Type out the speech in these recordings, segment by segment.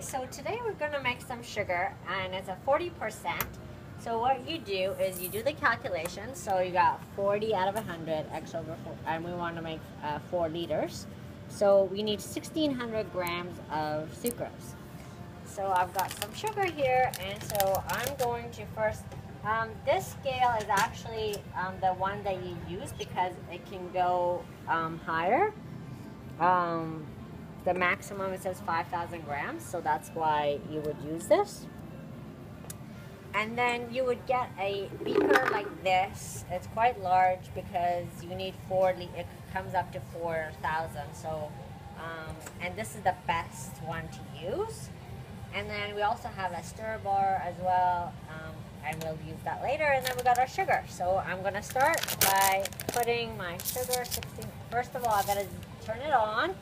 So today we're gonna make some sugar and it's a 40%. So what you do is you do the calculation. So you got 40 out of 100 x over 4, and we want to make uh, 4 liters. So we need 1600 grams of sucrose. So I've got some sugar here and so I'm going to first, um, this scale is actually um, the one that you use because it can go um, higher. The maximum it says 5,000 grams, so that's why you would use this. And then you would get a beaker like this. It's quite large because you need four, it comes up to 4,000. So, um, and this is the best one to use. And then we also have a stir bar as well. Um, and we'll use that later. And then we got our sugar. So I'm gonna start by putting my sugar 16. First of all, I gotta turn it on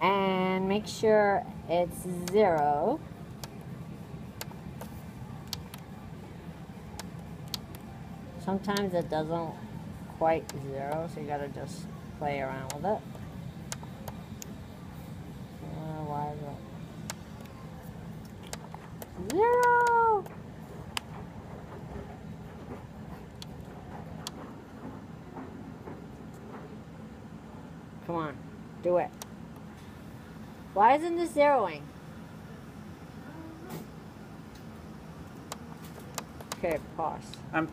and make sure it's zero. Sometimes it doesn't quite zero, so you gotta just play around with it. Uh, why is it? Zero! Come on, do it. Why isn't this zeroing? Okay, pause. I'm